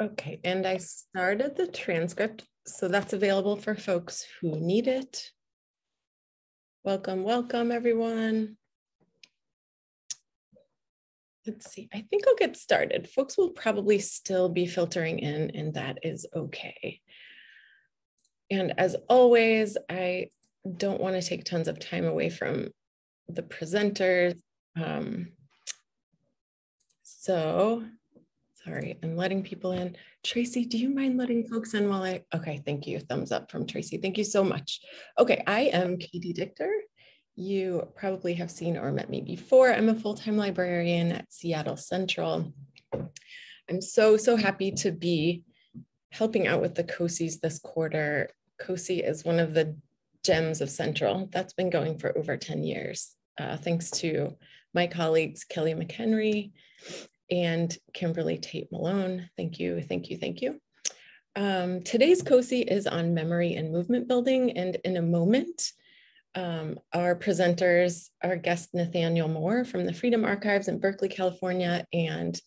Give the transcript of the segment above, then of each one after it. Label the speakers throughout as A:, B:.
A: Okay, and I started the transcript, so that's available for folks who need it. Welcome, welcome everyone. Let's see, I think I'll get started. Folks will probably still be filtering in and that is okay. And as always, I don't wanna take tons of time away from the presenters. Um, so Sorry, I'm letting people in. Tracy, do you mind letting folks in while I, okay, thank you. Thumbs up from Tracy. Thank you so much. Okay, I am Katie Dichter. You probably have seen or met me before. I'm a full-time librarian at Seattle Central. I'm so, so happy to be helping out with the COSIs this quarter. COSI is one of the gems of Central that's been going for over 10 years. Uh, thanks to my colleagues, Kelly McHenry and Kimberly Tate Malone. Thank you, thank you, thank you. Um, today's COSI is on memory and movement building. And in a moment, um, our presenters, our guest Nathaniel Moore from the Freedom Archives in Berkeley, California, and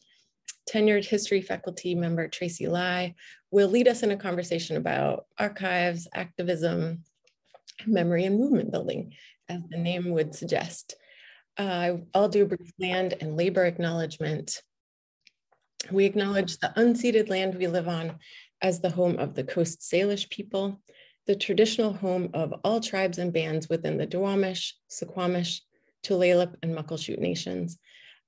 A: tenured history faculty member Tracy Lai will lead us in a conversation about archives, activism, memory and movement building, as the name would suggest. Uh, I'll do a brief land and labor acknowledgement we acknowledge the unceded land we live on as the home of the Coast Salish people, the traditional home of all tribes and bands within the Duwamish, Suquamish, Tulalip, and Muckleshoot nations.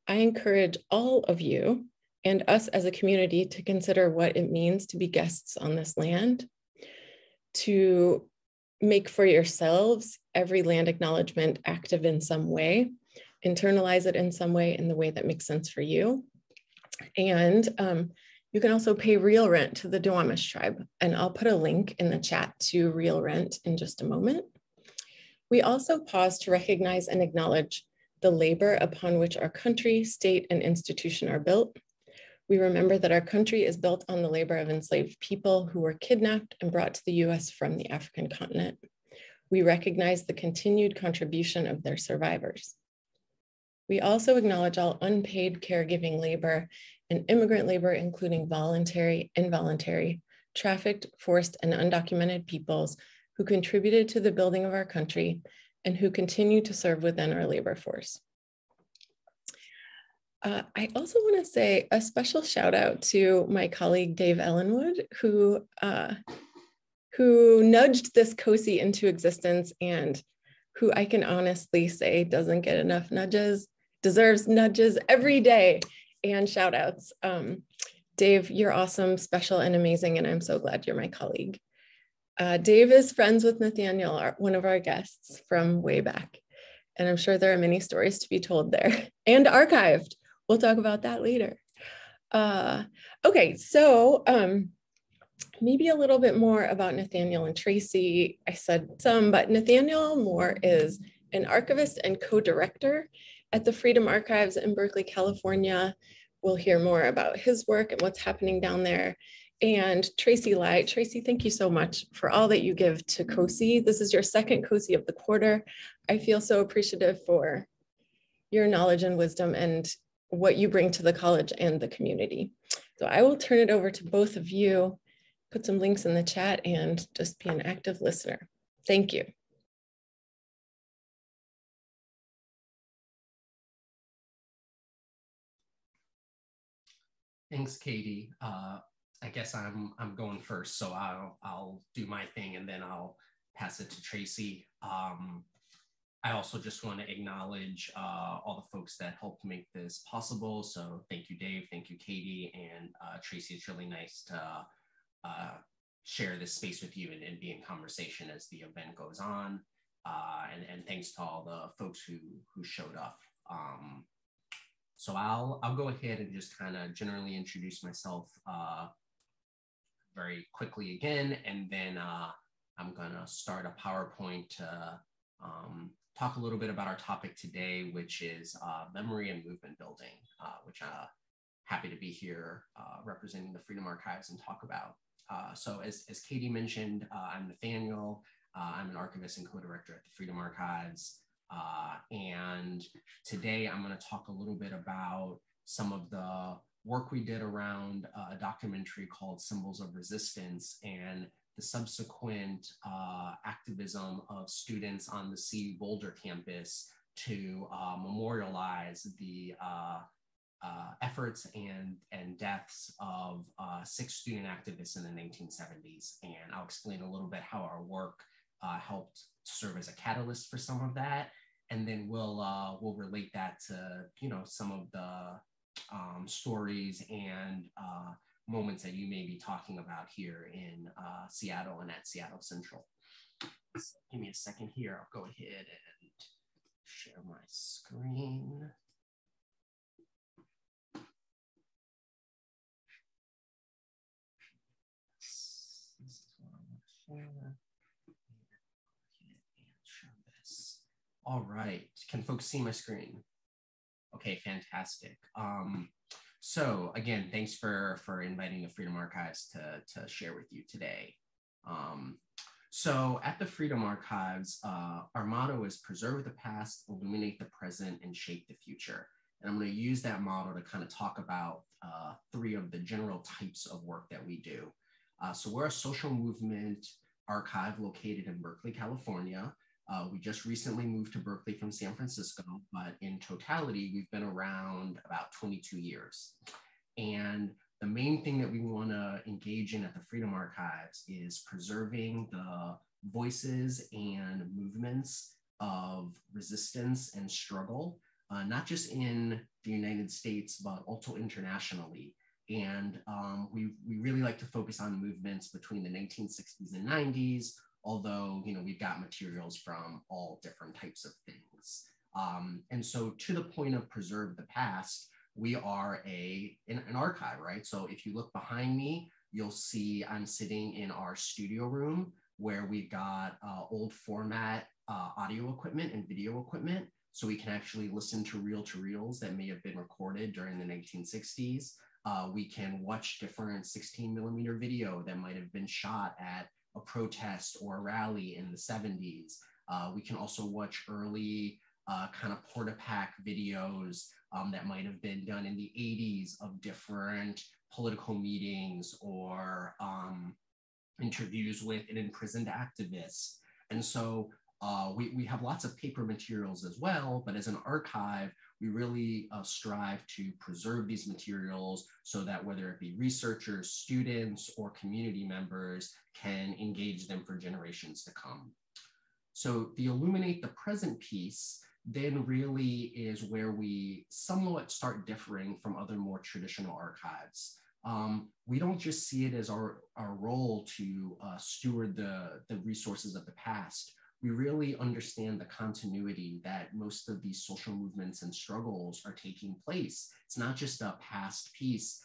A: I encourage all of you and us as a community to consider what it means to be guests on this land, to make for yourselves every land acknowledgement active in some way, internalize it in some way in the way that makes sense for you, and um, you can also pay real rent to the Duwamish tribe. And I'll put a link in the chat to real rent in just a moment. We also pause to recognize and acknowledge the labor upon which our country, state, and institution are built. We remember that our country is built on the labor of enslaved people who were kidnapped and brought to the US from the African continent. We recognize the continued contribution of their survivors. We also acknowledge all unpaid caregiving labor and immigrant labor, including voluntary, involuntary, trafficked, forced, and undocumented peoples who contributed to the building of our country and who continue to serve within our labor force. Uh, I also want to say a special shout out to my colleague Dave Ellenwood, who uh, who nudged this COSI into existence and who I can honestly say doesn't get enough nudges deserves nudges every day and shout outs. Um, Dave, you're awesome, special, and amazing, and I'm so glad you're my colleague. Uh, Dave is friends with Nathaniel, our, one of our guests from way back, and I'm sure there are many stories to be told there and archived. We'll talk about that later. Uh, okay, so um, maybe a little bit more about Nathaniel and Tracy. I said some, but Nathaniel Moore is an archivist and co-director at the Freedom Archives in Berkeley, California. We'll hear more about his work and what's happening down there. And Tracy Lai, Tracy, thank you so much for all that you give to COSI. This is your second COSI of the quarter. I feel so appreciative for your knowledge and wisdom and what you bring to the college and the community. So I will turn it over to both of you, put some links in the chat and just be an active listener. Thank you.
B: Thanks, Katie. Uh, I guess I'm I'm going first, so I'll I'll do my thing and then I'll pass it to Tracy. Um, I also just want to acknowledge uh, all the folks that helped make this possible. So thank you, Dave. Thank you, Katie and uh, Tracy. It's really nice to uh, share this space with you and, and, be in conversation as the event goes on. Uh, and, and thanks to all the folks who who showed up. Um, so I'll I'll go ahead and just kind of generally introduce myself uh, very quickly again, and then uh, I'm gonna start a PowerPoint to um, talk a little bit about our topic today, which is uh, memory and movement building, uh, which I'm uh, happy to be here uh, representing the Freedom Archives and talk about. so as, as Katie mentioned, I'm Nathaniel. I'm an archivist and co-director at the Freedom Archives. Uh, and today I'm going to talk a little bit about some of the work we did around uh, a documentary called Symbols of Resistance and the subsequent uh, activism of students on the C Boulder campus to uh, memorialize the uh, uh, efforts and, and deaths of uh, six student activists in the 1970s. And I'll explain a little bit how our work helped serve as a catalyst for some of that. And then we'll, we'll relate that to, you know, some of the um, stories and uh, moments that you may be talking about here in uh, Seattle and at Seattle Central. So give me a second here. I'll go ahead and share my screen. This is what I want to share. All right. Can folks see my screen? Okay, fantastic. Um, so again, thanks for for inviting the Freedom Archives to to share with you today. Um, so at the Freedom Archives, uh, our motto is preserve the past, illuminate the present, and shape the future. And I'm going to use that motto to kind of talk about uh, three of the general types of work that we do. Uh, so we're a social movement archive located in Berkeley, California. Uh, we just recently moved to Berkeley from San Francisco, but in totality, we've been around about 22 years. And the main thing that we want to engage in at the Freedom Archives is preserving the voices and movements of resistance and struggle, uh, not just in the United States, but also internationally. And um, we, we really like to focus on movements between the 1960s and 90s, although you know we've got materials from all different types of things. Um, and so to the point of preserve the past, we are a an, an archive, right? So if you look behind me, you'll see I'm sitting in our studio room where we've got uh, old format uh, audio equipment and video equipment. So we can actually listen to reel to reels that may have been recorded during the 1960s. Uh, we can watch different 16 millimeter video that might have been shot at a protest or a rally in the 70s. Uh, we can also watch early uh, kind of porta-pack videos um, that might have been done in the 80s of different political meetings or um, interviews with an imprisoned activist. And so uh, we, we have lots of paper materials as well, but as an archive, we really uh, strive to preserve these materials so that whether it be researchers, students, or community members can engage them for generations to come. So the illuminate the present piece then really is where we somewhat start differing from other more traditional archives. Um, we don't just see it as our, our role to uh, steward the, the resources of the past we really understand the continuity that most of these social movements and struggles are taking place. It's not just a past piece,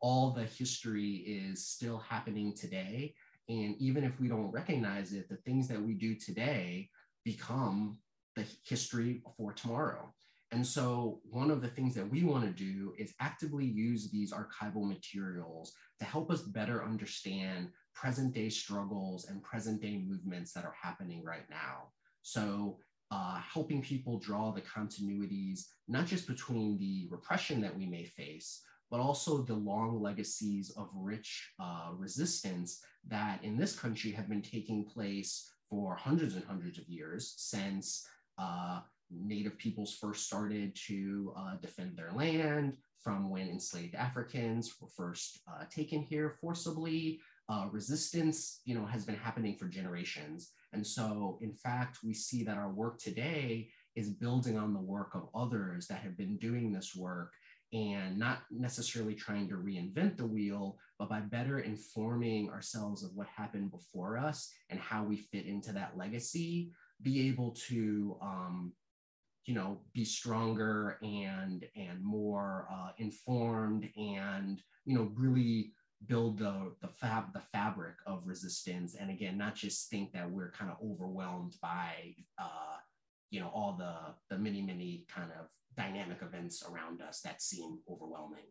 B: all the history is still happening today. And even if we don't recognize it, the things that we do today become the history for tomorrow. And so, one of the things that we want to do is actively use these archival materials to help us better understand present day struggles and present day movements that are happening right now. So, uh, helping people draw the continuities, not just between the repression that we may face, but also the long legacies of rich uh, resistance that in this country have been taking place for hundreds and hundreds of years since uh, Native peoples first started to uh, defend their land, from when enslaved Africans were first uh, taken here forcibly uh, resistance, you know, has been happening for generations. And so, in fact, we see that our work today is building on the work of others that have been doing this work and not necessarily trying to reinvent the wheel, but by better informing ourselves of what happened before us and how we fit into that legacy, be able to, um, you know, be stronger and and more uh, informed and you know really build the the fab the fabric of resistance. And again not just think that we're kind of overwhelmed by uh, you know all the the many many kind of dynamic events around us that seem overwhelming.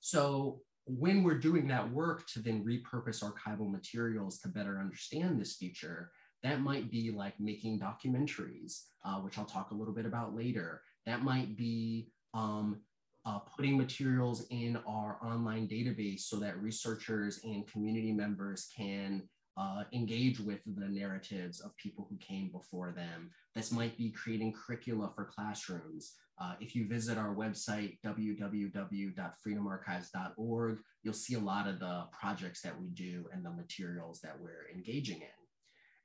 B: So when we're doing that work to then repurpose archival materials to better understand this future that might be like making documentaries uh, which i'll talk a little bit about later. That might be um, uh, putting materials in our online database so that researchers and community members can uh, engage with the narratives of people who came before them. This might be creating curricula for classrooms. Uh, if you visit our website, www.freedomarchives.org, you'll see a lot of the projects that we do and the materials that we're engaging in.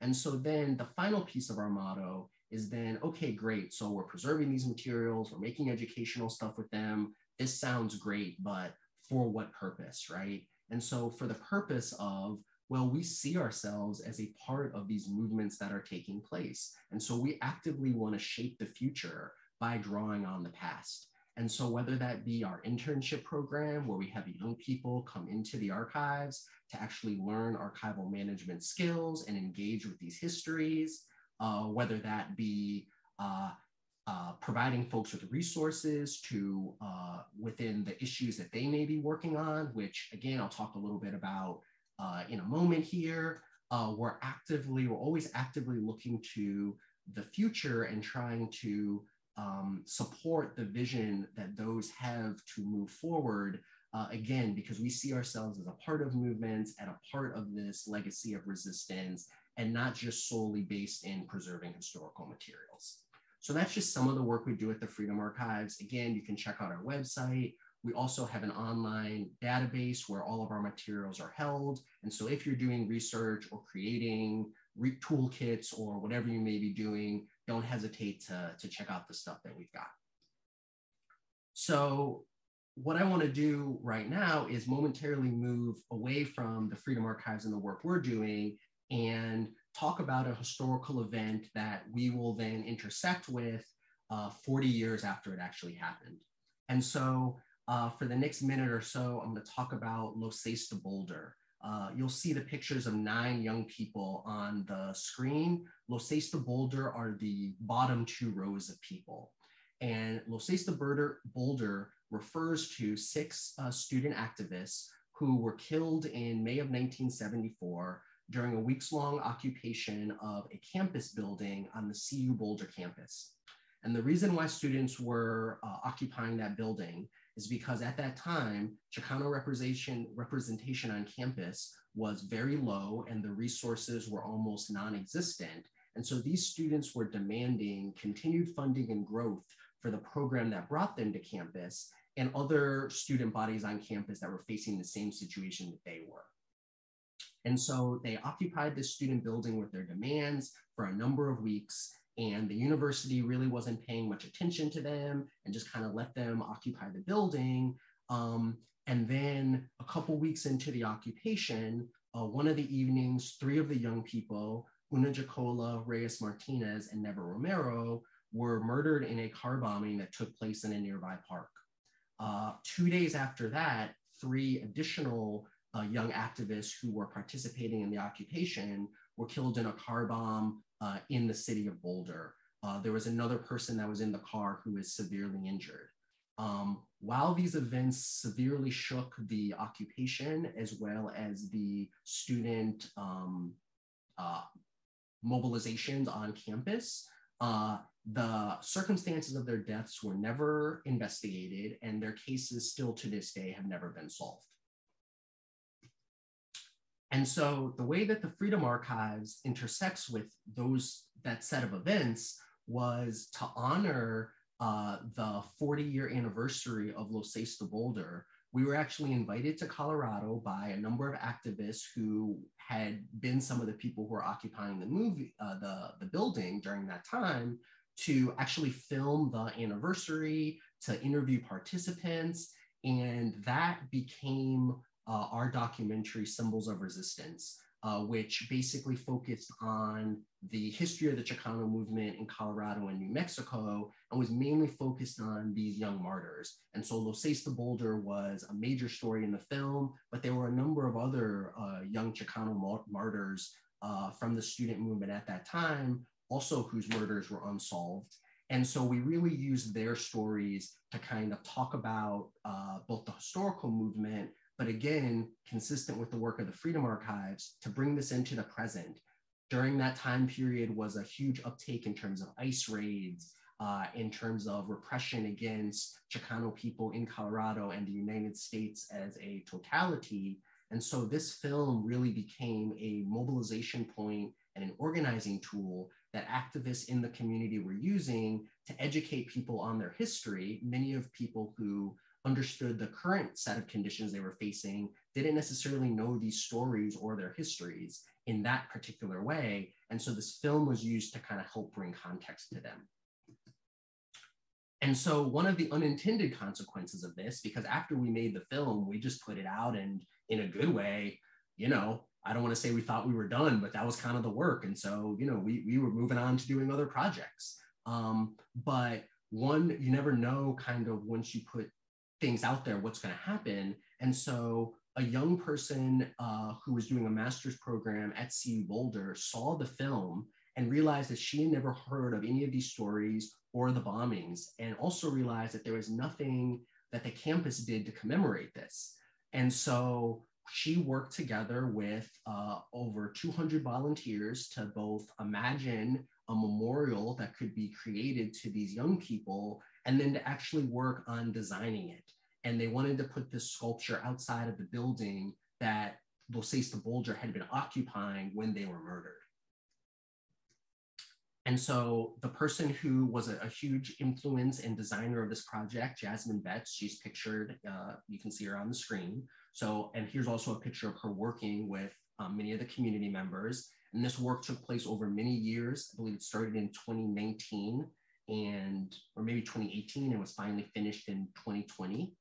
B: And so then the final piece of our motto is then, okay, great. So we're preserving these materials, we're making educational stuff with them. This sounds great, but for what purpose, right? And so for the purpose of well, we see ourselves as a part of these movements that are taking place. And so we actively want to shape the future by drawing on the past. And so, whether that be our internship program, where we have young people come into the archives to actually learn archival management skills and engage with these histories, uh, whether that be uh, uh, providing folks with resources to uh, within the issues that they may be working on, which again, I'll talk a little bit about uh, in a moment here. Uh, we're actively, we're always actively looking to the future and trying to um, support the vision that those have to move forward. Again, because we see ourselves as a part of movements and a part of this legacy of resistance and not just solely based in preserving historical materials. So that's just some of the work we do at the Freedom Archives. Again, you can check out our website. We also have an online database where all of our materials are held. And so if you're doing research or creating re- toolkits or whatever you may be doing, don't hesitate to, to check out the stuff that we've got. So what I want to do right now is momentarily move away from the Freedom Archives and the work we're doing and talk about a historical event that we will then intersect with uh, 40 years after it actually happened. And so uh, for the next minute or so, I'm going to talk about Los Seis de Boulder. Uh, you'll see the pictures of nine young people on the screen. Los Seis de Boulder are the bottom two rows of people. And Los Seis de Boulder, Boulder refers to six uh, student activists who were killed in May of 1974 during a weeks long occupation of a campus building on the CU Boulder campus. And the reason why students were uh, occupying that building is because at that time, Chicano representation, representation on campus was very low and the resources were almost non-existent. And so these students were demanding continued funding and growth for the program that brought them to campus and other student bodies on campus that were facing the same situation that they were. And so they occupied this student building with their demands for a number of weeks and the university really wasn't paying much attention to them and just kind of let them occupy the building. Um, and then a couple weeks into the occupation, uh, one of the evenings, three of the young people, Una Jaakola, Reyes Martinez, and Neva Romero, were murdered in a car bombing that took place in a nearby park. Uh, two days after that, three additional uh, young activists who were participating in the occupation were killed in a car bomb uh, in the city of Boulder. Uh, there was another person that was in the car who is severely injured. Um, while these events severely shook the occupation as well as the student um, uh, mobilizations on campus, uh, the circumstances of their deaths were never investigated and their cases still to this day have never been solved. And so the way that the Freedom Archives intersects with those that set of events was to honor uh, the 40 year anniversary of Los Seis de Boulder. We were actually invited to Colorado by a number of activists who had been some of the people who were occupying the movie, uh, the, the building during that time to actually film the anniversary, to interview participants. And that became uh, our documentary, Symbols of Resistance, uh, which basically focused on the history of the Chicano movement in Colorado and New Mexico and was mainly focused on these young martyrs. And so Los Seis de Boulder was a major story in the film, but there were a number of other uh, young Chicano martyrs uh, from the student movement at that time, also whose murders were unsolved. And so we really used their stories to kind of talk about uh, both the historical movement, but again, consistent with the work of the Freedom Archives, to bring this into the present. During that time period was a huge uptake in terms of ICE raids, uh, in terms of repression against Chicano people in Colorado and the United States as a totality. And so this film really became a mobilization point and an organizing tool that activists in the community were using to educate people on their history. Many of people who understood the current set of conditions they were facing didn't necessarily know these stories or their histories in that particular way. And so this film was used to kind of help bring context to them. And so one of the unintended consequences of this, because after we made the film, we just put it out and in a good way, you know, I don't want to say we thought we were done, but that was kind of the work. And so, you know, we, we were moving on to doing other projects. Um, but one, you never know kind of once you put things out there, what's going to happen. And so a young person uh, who was doing a master's program at CU Boulder saw the film and realized that she had never heard of any of these stories or the bombings, and also realized that there was nothing that the campus did to commemorate this. And so she worked together with uh, over 200 volunteers to both imagine a memorial that could be created to these young people and then to actually work on designing it. And they wanted to put this sculpture outside of the building that Los de Boulder had been occupying when they were murdered. And so the person who was a, a, huge influence and designer of this project, Jasmine Betts, she's pictured, uh, you can see her on the screen. So, and here's also a picture of her working with um, many of the community members. And this work took place over many years. I believe it started in 2019 and, or maybe 2018 and was finally finished in 2020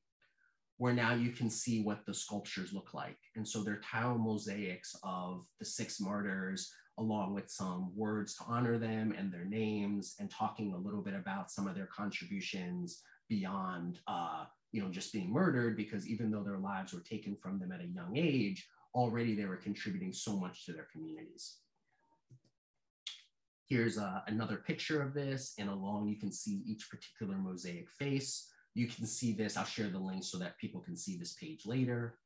B: where now you can see what the sculptures look like. And so they're tile mosaics of the six martyrs along with some words to honor them and their names and talking a little bit about some of their contributions beyond uh, you know just being murdered because even though their lives were taken from them at a young age already they were contributing so much to their communities here's uh, another picture of this and along you can see each particular mosaic face you can see this i'll share the link so that people can see this page later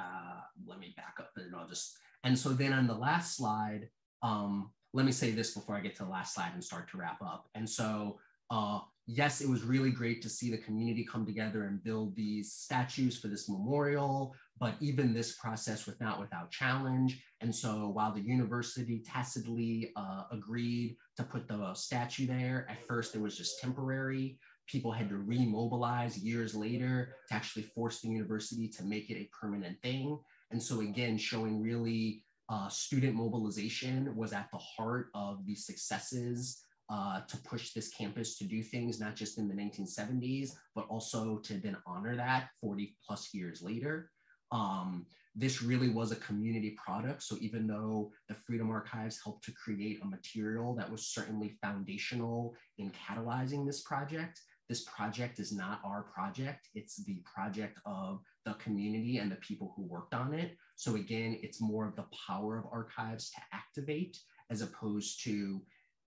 B: uh, let me back up and I'll just, and so then on the last slide, um, let me say this before I get to the last slide and start to wrap up. And so, uh, yes, it was really great to see the community come together and build these statues for this memorial, but even this process was not without challenge. And so while the university tacitly uh, agreed to put the statue there, at first it was just temporary people had to remobilize years later to actually force the university to make it a permanent thing. And so again, showing really uh, student mobilization was at the heart of the successes uh, to push this campus to do things, not just in the 1970s, but also to then honor that 40 plus years later. Um, this really was a community product. So even though the Freedom Archives helped to create a material that was certainly foundational in catalyzing this project, this project is not our project. It's the project of the community and the people who worked on it. So again, it's more of the power of archives to activate as opposed to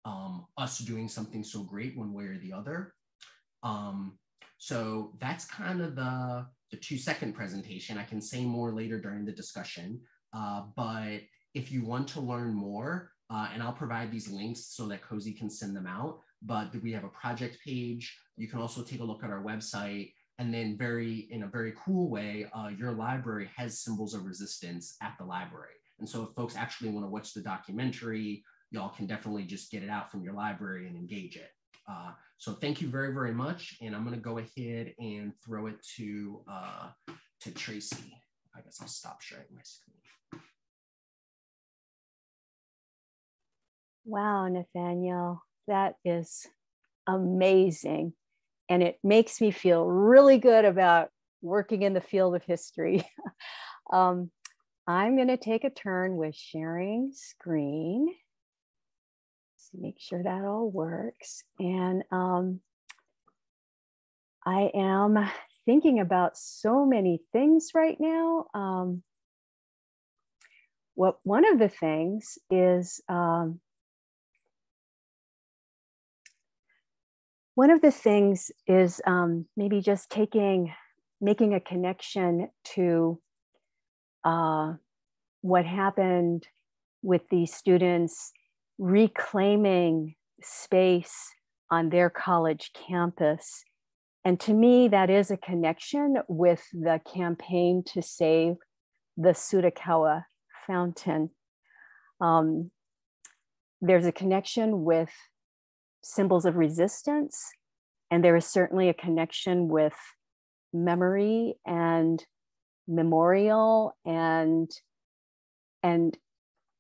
B: um, us doing something so great one way or the other. Um, so that's kind of the, the two second presentation. I can say more later during the discussion, uh, but if you want to learn more, uh, and I'll provide these links so that COSI can send them out, but we have a project page. You can also take a look at our website. And then very, in a very cool way, uh, your library has symbols of resistance at the library. And so if folks actually want to watch the documentary, y'all can definitely just get it out from your library and engage it. Uh, so thank you very, very much. And I'm going to go ahead and throw it to, uh, to Tracy. I guess I'll stop sharing my screen.
C: Wow, Nathaniel that is amazing. And it makes me feel really good about working in the field of history. um, I'm going to take a turn with sharing screen. Make sure that all works. And um, I am thinking about so many things right now. Um, what one of the things is um, One of the things is um, maybe just taking, making a connection to uh, what happened with these students reclaiming space on their college campus. And to me, that is a connection with the campaign to save the Tsutakawa fountain. Um, there's a connection with symbols of resistance, and there is certainly a connection with memory and memorial and and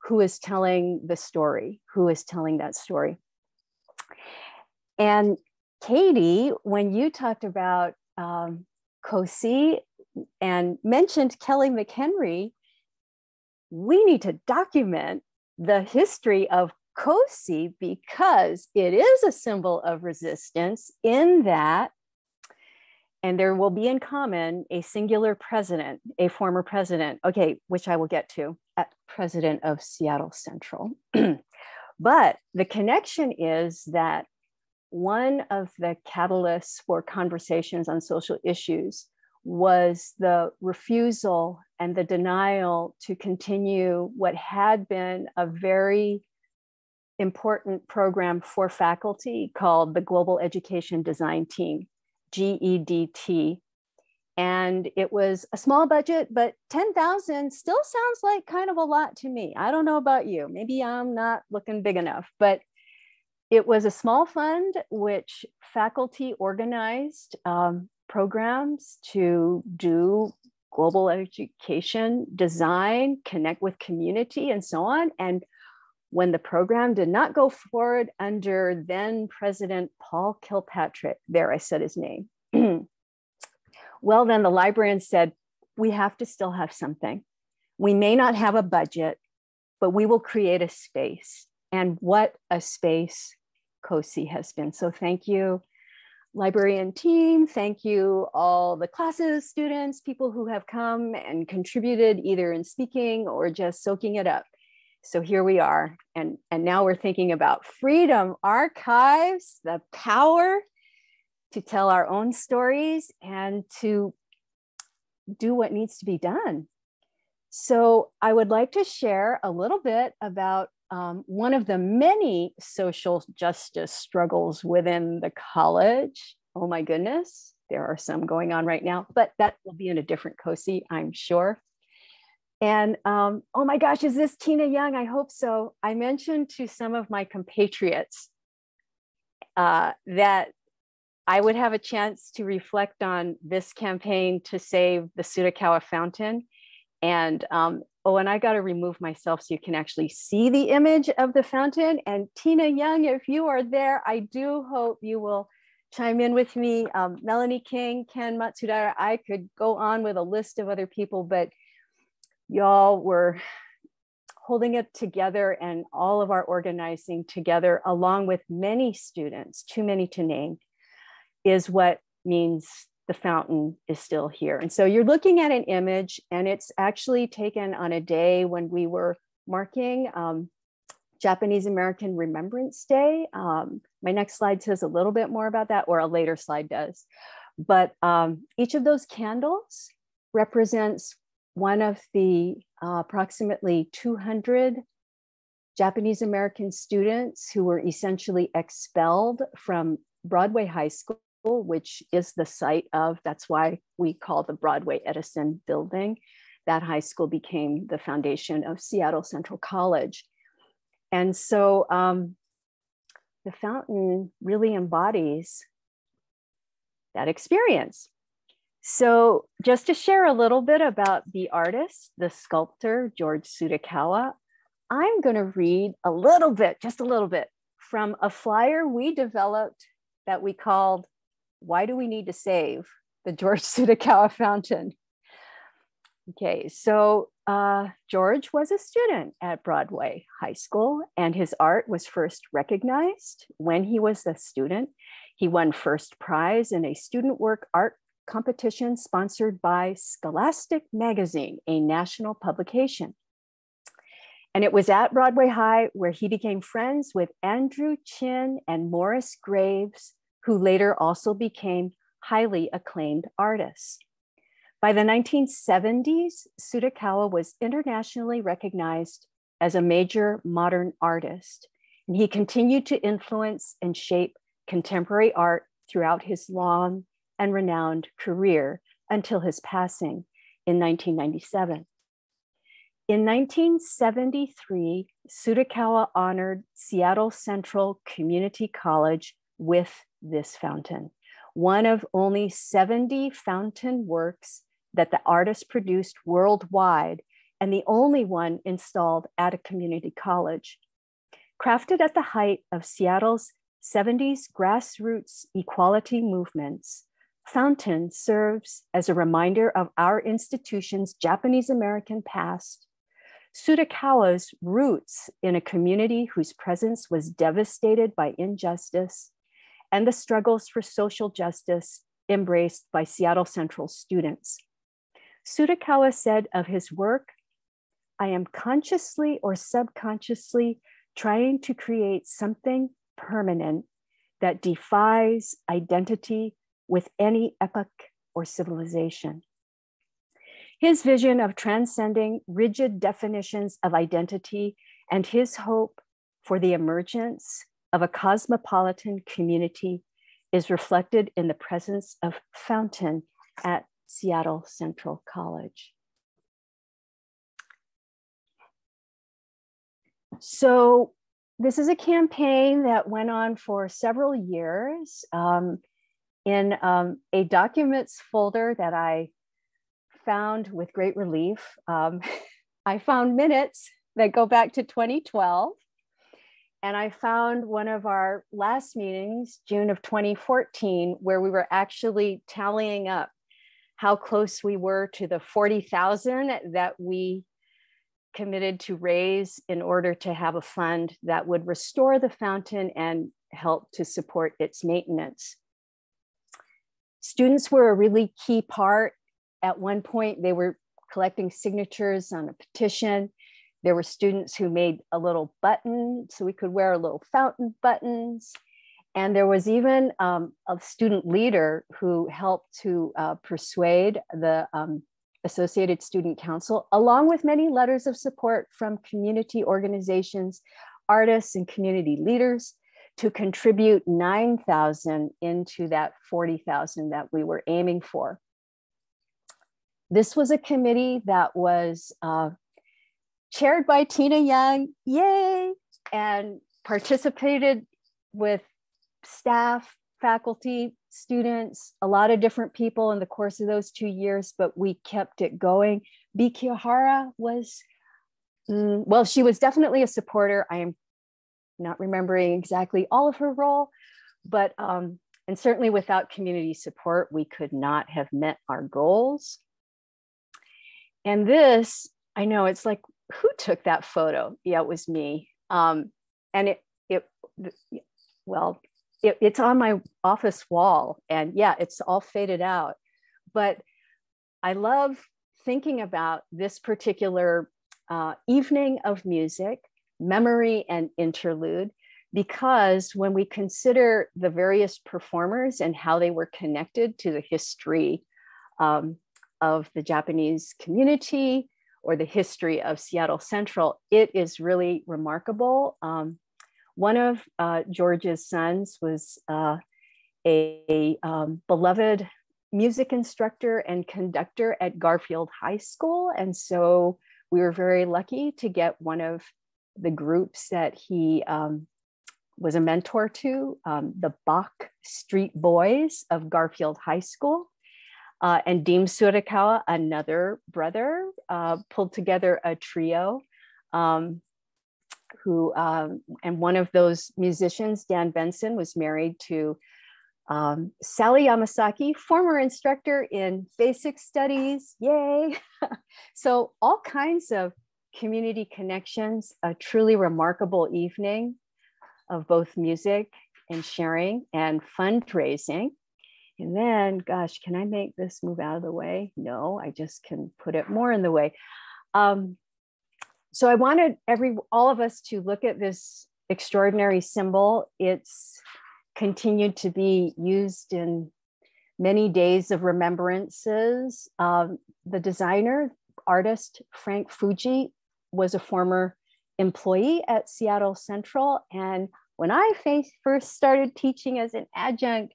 C: who is telling the story who is telling that story. And katie when you talked about um, and mentioned kelly mchenry we need to document the history of COSI because it is a symbol of resistance in that and there will be in common a singular president, a former president, okay, which I will get to, president of Seattle Central. but the connection is that one of the catalysts for conversations on social issues was the refusal and the denial to continue what had been a very important program for faculty called the Global Education Design Team. GEDT. And it was a small budget, but 10,000 still sounds like kind of a lot to me. I don't know about you. Maybe I'm not looking big enough, but it was a small fund which faculty organized um, programs to do global education design, connect with community, and so on. And when the program did not go forward under then President Paul Kilpatrick, there I said his name. well, then the librarian said, We have to still have something. We may not have a budget, but we will create a space. And what a space COSI has been. So thank you, librarian team. Thank you, all the classes, students, people who have come and contributed either in speaking or just soaking it up so here we are and and now we're thinking about freedom archives the power to tell our own stories and to do what needs to be done. So i would like to share a little bit about um, one of the many social justice struggles within the college. Oh my goodness there are some going on right now but that will be in a different COSI i'm sure and um, oh my gosh, is this Tina Young? I hope so. I mentioned to some of my compatriots uh, that I would have a chance to reflect on this campaign to save the Tsutakawa fountain. And um, oh, and I got to remove myself so you can actually see the image of the fountain. And Tina Young, if you are there, I do hope you will chime in with me. Um, Melanie King, Ken Matsudara, I could go on with a list of other people, but y'all were holding it together and all of our organizing together, along with many students, too many to name, is what means the fountain is still here. And so you're looking at an image, and it's actually taken on a day when we were marking um, Japanese American Remembrance Day. Um, my next slide says a little bit more about that, or a later slide does. But um, each of those candles represents one of the uh, approximately 200 Japanese American students who were essentially expelled from Broadway High School, which is the site of, that's why we call the Broadway Edison building. That high school became the foundation of Seattle Central College. And so um, the fountain really embodies that experience. So, just to share a little bit about the artist, the sculptor, George Tsutakawa, I'm going to read a little bit, just a little bit, from a flyer we developed that we called Why Do We Need to Save the George Tsutakawa Fountain? Okay, so uh, George was a student at Broadway High School, and his art was first recognized when he was a student. He won first prize in a student work art competition sponsored by Scholastic Magazine, a national publication. And it was at Broadway High where he became friends with Andrew Chin and Morris Graves, who later also became highly acclaimed artists. By the 1970s, Tsutakawa was internationally recognized as a major modern artist, and he continued to influence and shape contemporary art throughout his long and renowned career until his passing in 1997. In 1973, Tsutakawa honored Seattle Central Community College with this fountain, one of only 70 fountain works that the artist produced worldwide and the only one installed at a community college. Crafted at the height of Seattle's 70s grassroots equality movements, Fountain serves as a reminder of our institution's Japanese American past, Tsutakawa's roots in a community whose presence was devastated by injustice, and the struggles for social justice embraced by Seattle Central students. Tsutakawa said of his work, I am consciously or subconsciously trying to create something permanent that defies identity with any epoch or civilization. His vision of transcending rigid definitions of identity and his hope for the emergence of a cosmopolitan community is reflected in the presence of Fountain at Seattle Central College. So this is a campaign that went on for several years. Um, in um, a documents folder that I found with great relief, um, I found minutes that go back to 2012. And I found one of our last meetings, June of 2014, where we were actually tallying up how close we were to the 40,000 that we committed to raise in order to have a fund that would restore the fountain and help to support its maintenance. Students were a really key part. At one point, they were collecting signatures on a petition. There were students who made a little button so we could wear a little fountain buttons. And there was even um, a student leader who helped to uh, persuade the um, Associated Student Council, along with many letters of support from community organizations, artists, and community leaders to contribute 9,000 into that 40,000 that we were aiming for. This was a committee that was uh, chaired by Tina Young, yay, and participated with staff, faculty, students, a lot of different people in the course of those two years, but we kept it going. B. Kihara was, mm, well, she was definitely a supporter. I am not remembering exactly all of her role, but, um, and certainly without community support, we could not have met our goals. And this, I know it's like, who took that photo? Yeah, it was me. Um, and it, it, well, it, it's on my office wall and yeah, it's all faded out. But I love thinking about this particular uh, evening of music, memory and interlude, because when we consider the various performers and how they were connected to the history um, of the Japanese community or the history of Seattle Central, it is really remarkable. Um, one of uh, George's sons was uh, a, a um, beloved music instructor and conductor at Garfield High School. And so we were very lucky to get one of the groups that he um, was a mentor to, um, the Bach Street Boys of Garfield High School. Uh, and Deem Tsutakawa, another brother, uh, pulled together a trio um, who, um, and one of those musicians, Dan Benson, was married to um, Sally Yamasaki, former instructor in basic studies, yay. so all kinds of community connections, a truly remarkable evening of both music and sharing and fundraising. And then, gosh, can I make this move out of the way? No, I just can put it more in the way. Um, so I wanted every all of us to look at this extraordinary symbol. It's continued to be used in many days of remembrances. Um, the designer, artist Frank Fujii was a former employee at Seattle Central. And when I first started teaching as an adjunct,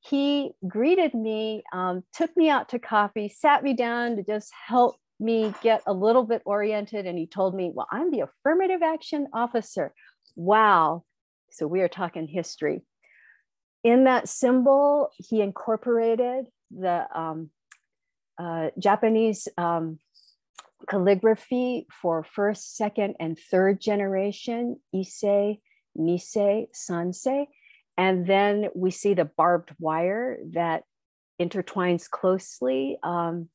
C: he greeted me, um, took me out to coffee, sat me down to just help me get a little bit oriented. And he told me, Well, I'm the affirmative action officer. Wow. So we are talking history. In that symbol, he incorporated the um, uh, Japanese um, calligraphy for first, second, and third generation, Issei, Nisei, Sansei. And then we see the barbed wire that intertwines closely. Um,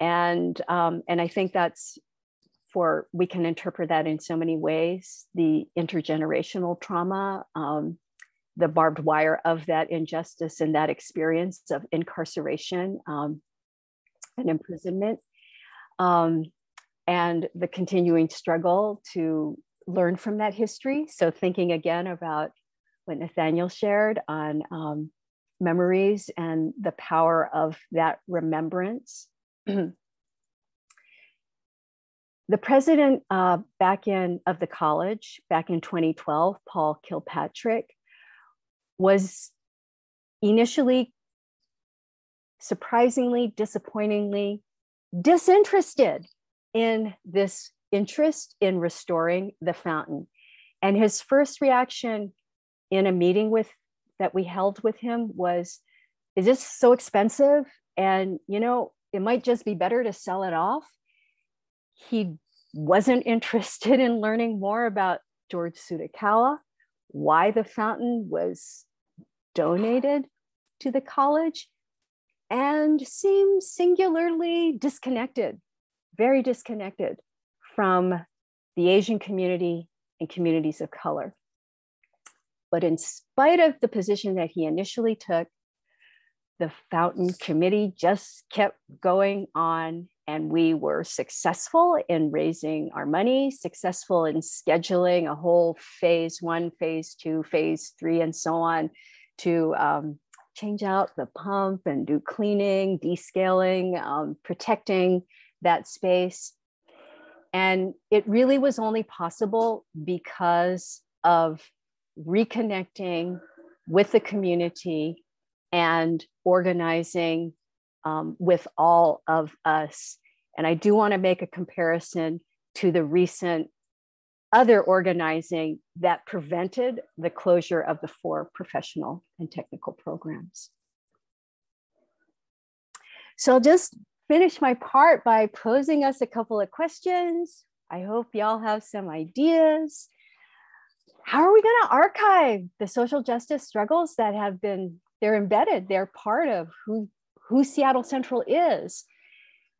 C: and, um, and I think that's for, we can interpret that in so many ways the intergenerational trauma, um, the barbed wire of that injustice and that experience of incarceration um, and imprisonment um, and the continuing struggle to learn from that history. So, thinking again about what Nathaniel shared on um, memories and the power of that remembrance. the president uh, back in of the college back in 2012 paul killpatrick was initially surprisingly disappointingly disinterested in this interest in restoring the fountain. And his first reaction in a meeting with that we held with him was, is this so expensive? And you know, it might just be better to sell it off. He wasn't interested in learning more about George Tsutakawa, why the fountain was donated to the college and seems singularly disconnected, very disconnected from the Asian community and communities of color. But in spite of the position that he initially took, the Fountain Committee just kept going on, and we were successful in raising our money, successful in scheduling a whole phase one, phase two, phase three, and so on to um, change out the pump and do cleaning, descaling, um, protecting that space. And it really was only possible because of reconnecting with the community and organizing um, with all of us. And I do want to make a comparison to the recent other organizing that prevented the closure of the four professional and technical programs. So I'll just finish my part by posing us a couple of questions. I hope y'all have some ideas. How are we going to archive the social justice struggles that have been, they're embedded, they're part of who, who Seattle Central is.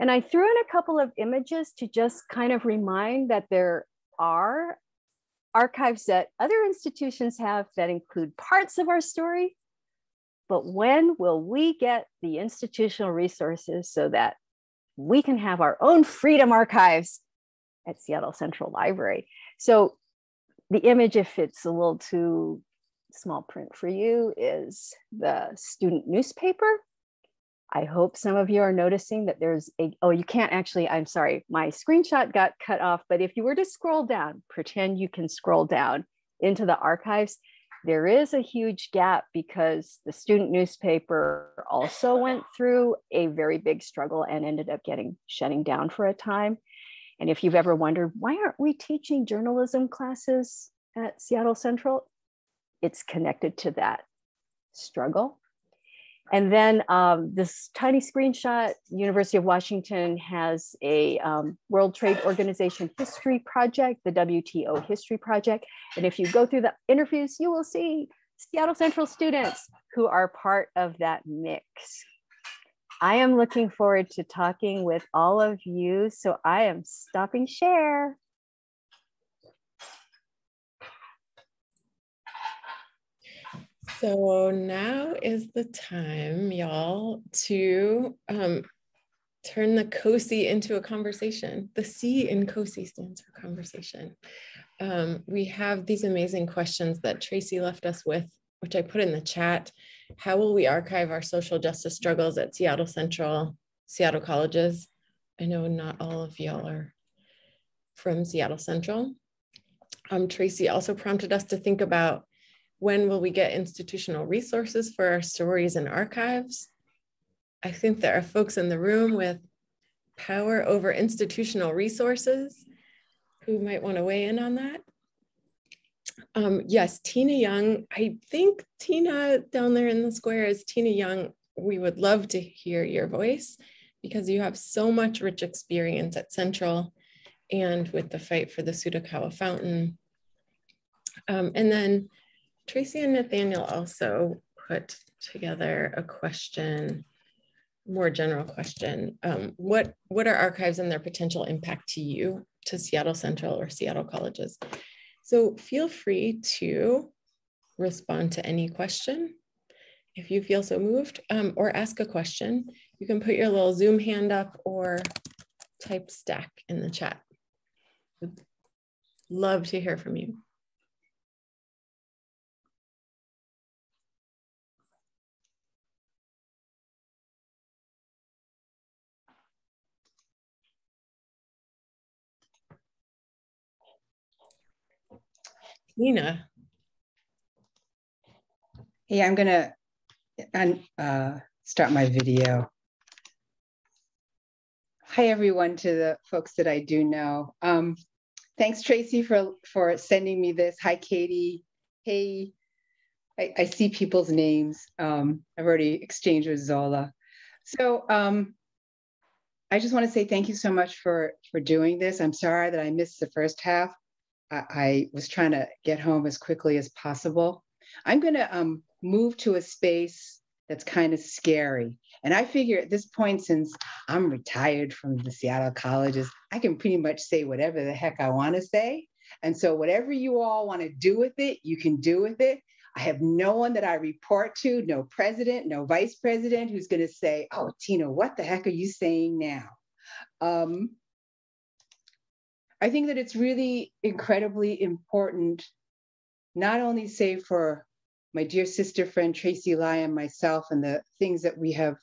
C: And I threw in a couple of images to just kind of remind that there are archives that other institutions have that include parts of our story. But when will we get the institutional resources so that we can have our own freedom archives at Seattle Central Library? So the image, if it's a little too small print for you, is the student newspaper I hope some of you are noticing that there's a, oh, you can't actually, I'm sorry, my screenshot got cut off, but if you were to scroll down, pretend you can scroll down into the archives, there is a huge gap because the student newspaper also went through a very big struggle and ended up getting shutting down for a time. And if you've ever wondered, why aren't we teaching journalism classes at Seattle Central? It's connected to that struggle and then um, this tiny screenshot, University of Washington has a um, World Trade Organization history project, the WTO history project. And if you go through the interviews, you will see Seattle Central students who are part of that mix. I am looking forward to talking with all of you. So I am stopping share.
A: So now is the time, y'all, to um, turn the COSI into a conversation. The C in COSI stands for conversation. Um, we have these amazing questions that Tracy left us with, which I put in the chat. How will we archive our social justice struggles at Seattle Central, Seattle colleges? I know not all of y'all are from Seattle Central. Um, Tracy also prompted us to think about when will we get institutional resources for our stories and archives? I think there are folks in the room with power over institutional resources who might want to weigh in on that. Um, yes, Tina Young. I think Tina down there in the square is Tina Young. We would love to hear your voice because you have so much rich experience at Central and with the fight for the Tsutakawa Fountain. Um, and then Tracy and Nathaniel also put together a question, more general question. Um, what, what are archives and their potential impact to you, to Seattle Central or Seattle colleges? So feel free to respond to any question if you feel so moved um, or ask a question. You can put your little Zoom hand up or type stack in the chat. Would love to hear from you. Nina.
D: Hey, I'm gonna uh, start my video. Hi, everyone, to the folks that I do know. Um, thanks, Tracy, for, for sending me this. Hi, Katie. Hey, I, I see people's names. Um, I've already exchanged with Zola. So um, I just want to say thank you so much for, for doing this. I'm sorry that I missed the first half. I, I was trying to get home as quickly as possible. I'm going to um, move to a space that's kind of scary. And I figure at this point, since I'm retired from the Seattle colleges, I can pretty much say whatever the heck I want to say. And so, whatever you all want to do with it, you can do with it. I have no one that I report to, no president, no vice president who's going to say, Oh, Tina, what the heck are you saying now? Um, I think that it's really incredibly important, not only say for my dear sister friend Tracy Lyon, myself and the things that we have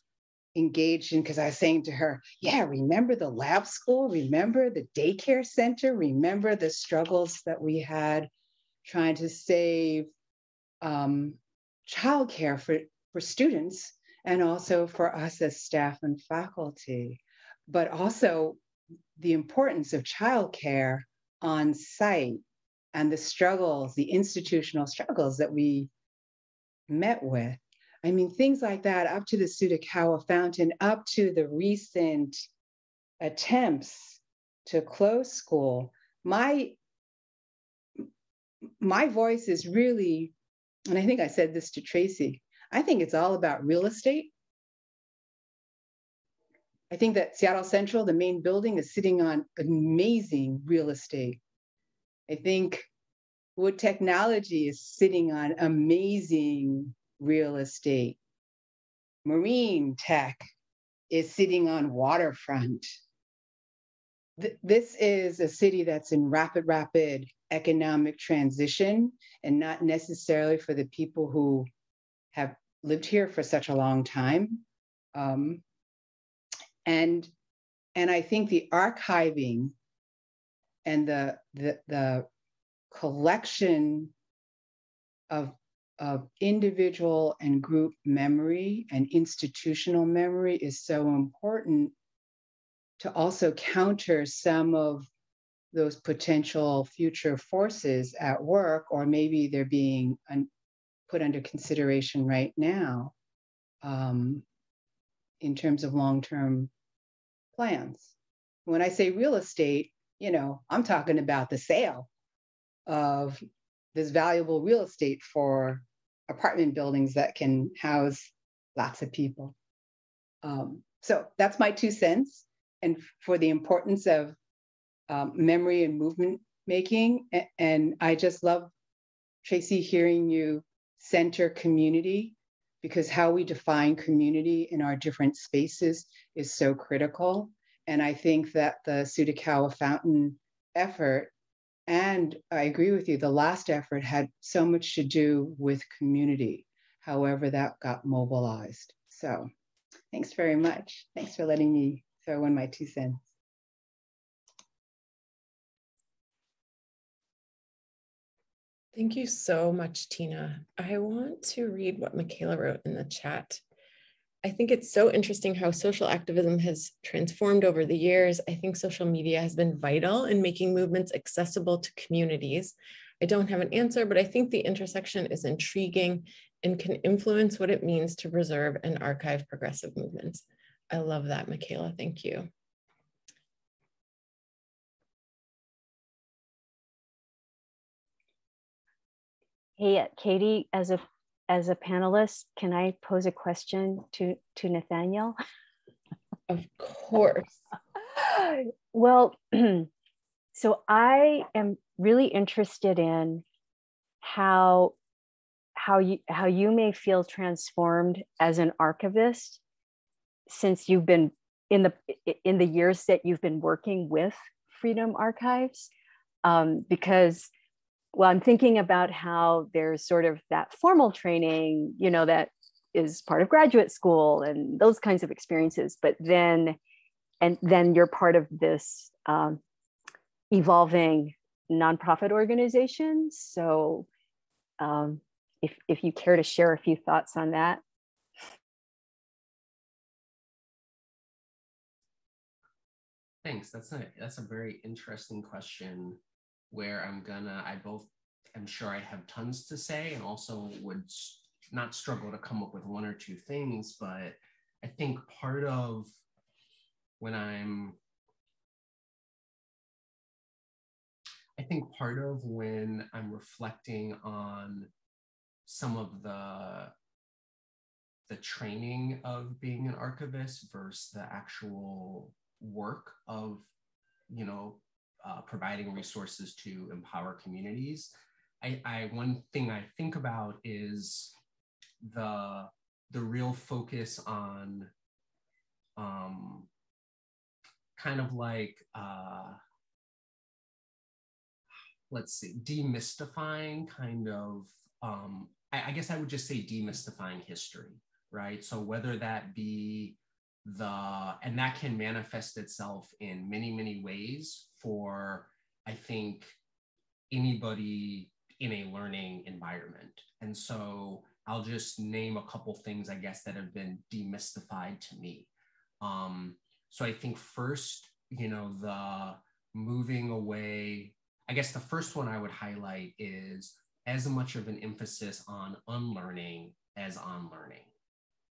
D: engaged in, because I was saying to her, yeah, remember the lab school, remember the daycare center, remember the struggles that we had trying to save um, childcare for, for students and also for us as staff and faculty, but also the importance of childcare on site and the struggles, the institutional struggles that we met with. I mean, things like that, up to the Tsutakawa fountain, up to the recent attempts to close school. My my voice is really, and I think I said this to Tracy, I think it's all about real estate I think that Seattle Central, the main building, is sitting on amazing real estate. I think Wood Technology is sitting on amazing real estate. Marine Tech is sitting on waterfront. Th- this is a city that's in rapid, rapid economic transition, and not necessarily for the people who have lived here for such a long time. Um, and and i think the archiving and the the, the collection of of individual and group memory and institutional memory is so important to also counter some of those potential future forces at work, or maybe they're being un- put under consideration right now um, in terms of long term plans. When I say real estate, you know, I'm talking about the sale of this valuable real estate for apartment buildings that can house lots of people. Um, so that's my two cents. And for the importance of um, memory and movement making. And I just love, Tracy, hearing you center community because how we define community in our different spaces is so critical. And I think that the Tsutakawa Fountain effort, and I agree with you, the last effort had so much to do with community, however, that got mobilized. So thanks very much. Thanks for letting me throw in my two cents.
A: Thank you so much, Tina. I want to read what Michaela wrote in the chat. I think it's so interesting how social activism has transformed over the years. I think social media has been vital in making movements accessible to communities. I don't have an answer, but I think the intersection is intriguing and can influence what it means to preserve and archive progressive movements. I love that, Michaela. Thank you.
C: Hey, Katie, as a as a panelist, can I pose a question to, to Nathaniel?
A: Of course.
C: well, so I am really interested in how how you how you may feel transformed as an archivist since you've been in the in the years that you've been working with Freedom Archives, um, because well i'm thinking about how there's sort of that formal training you know that is part of graduate school and those kinds of experiences but then and then you're part of this um, evolving nonprofit organization. So um, if, if you care to share a few thoughts on that.
B: Thanks. That's a that's a very interesting question where I'm gonna, I both am sure I have tons to say and also would not struggle to come up with one or two things. But I think part of when I'm, I think part of when I'm reflecting on some of the the training of being an archivist versus the actual work of you know uh, providing resources to empower communities. I, I one thing I think about is the the real focus on um, kind of like uh, let's see demystifying kind of um, I, I guess I would just say demystifying history right so whether that be the and that can manifest itself in many many ways for i think anybody in a learning environment. And so i'll just name a couple things i guess that have been demystified to me. Um, so i think first you know the moving away i guess the first one i would highlight is as much of an emphasis on unlearning as on learning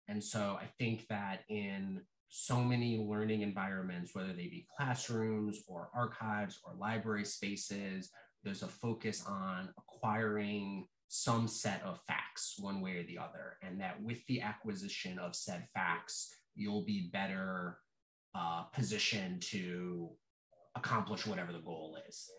B: and so I think that in so many learning environments, whether they be classrooms or archives or library spaces, there's a focus on acquiring some set of facts one way or the other. And that with the acquisition of said facts, you'll be better uh, positioned to accomplish whatever the goal is.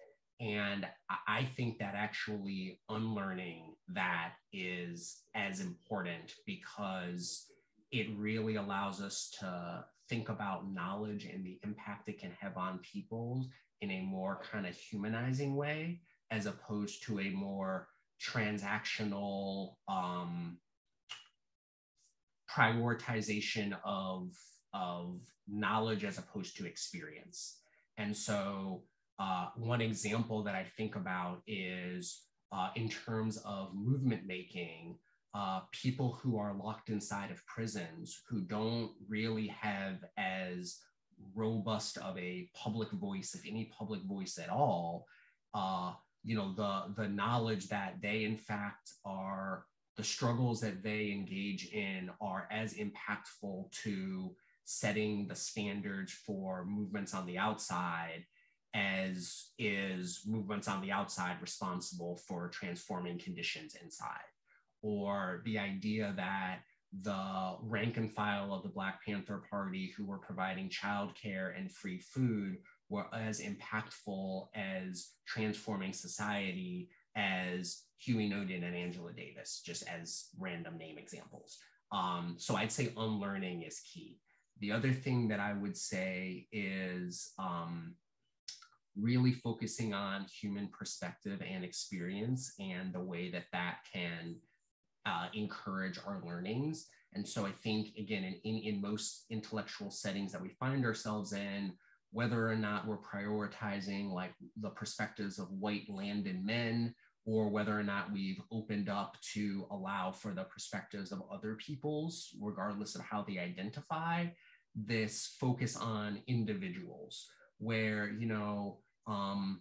B: And I think that actually unlearning that is as important because it really allows us to think about knowledge and the impact it can have on people in a more kind of humanizing way as opposed to a more transactional um, prioritization of, of knowledge as opposed to experience. And so uh, one example that I think about is uh, in terms of movement making, uh, people who are locked inside of prisons who don't really have as robust of a public voice, if any public voice at all, uh, you know, the the knowledge that they in fact are the struggles that they engage in are as impactful to setting the standards for movements on the outside as is movements on the outside responsible for transforming conditions inside or the idea that the rank and file of the Black Panther Party who were providing childcare and free food were as impactful as transforming society as Huey Newton and Angela Davis, just as random name examples. Um, so I'd say unlearning is key. The other thing that I would say is um, really focusing on human perspective and experience and the way that that can uh, encourage our learnings. And so I think, again, in, in, in most intellectual settings that we find ourselves in, whether or not we're prioritizing like the perspectives of white landed men or whether or not we've opened up to allow for the perspectives of other peoples, regardless of how they identify, this focus on individuals, where, you know, um,